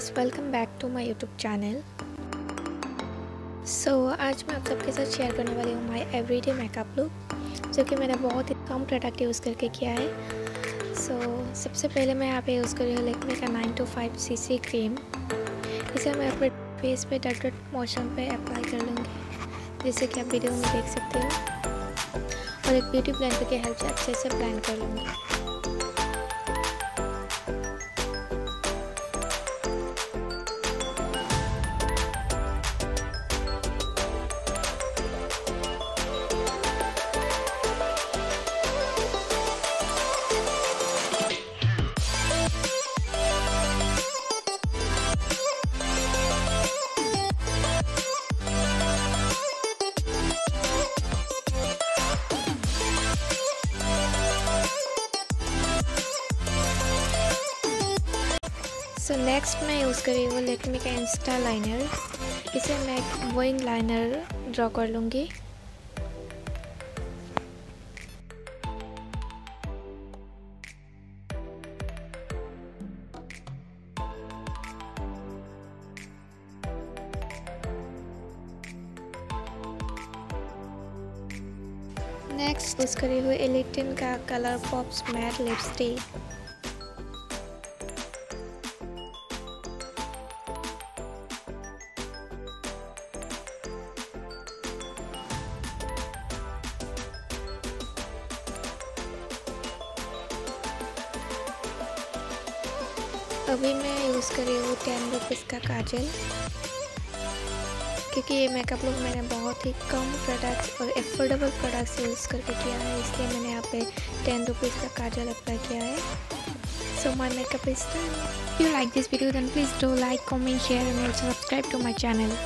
Guys welcome back to my YouTube channel so आज मैं आप सबके साथ शेयर करने वाली हूँ माय एवरीडे मेकअप लुक जो कि मैंने बहुत ही कम प्रोडक्ट यूज़ करके किया है। सो so, सबसे पहले मैं यहाँ पे यूज़ कर रही हूँ लेकमे का nine to five C C cream इसे मैं अपने फेस पे डट डट मोशन पे अप्लाई कर लूँगी जैसे कि आप वीडियो में देख सकते हो। और एक ब्यूटी ब्लेंडर की हेल्प से अच्छे से ब्लेंड कर लूँगी। सो नेक्स्ट मैं यूज़ करी हूँ लेकमी का इंस्टा लाइनर इसे मैं वोइंग लाइनर ड्रॉ कर लूँगी। नेक्स्ट यूज़ करी हुई एलिटिन का कलर पॉप्स मैट लिपस्टिक अभी मैं यूज़ कर रही हूँ टेन रुपीज़ का काजल। क्योंकि ये मेकअप लुक मैंने बहुत ही कम प्रोडक्ट्स और एफोर्डेबल प्रोडक्ट्स यूज़ करके किया है, इसलिए मैंने यहाँ पे टेन रुपीज़ का काजल अप्लाई किया है। So my makeup is you like this video then please do like comment share and subscribe to my channel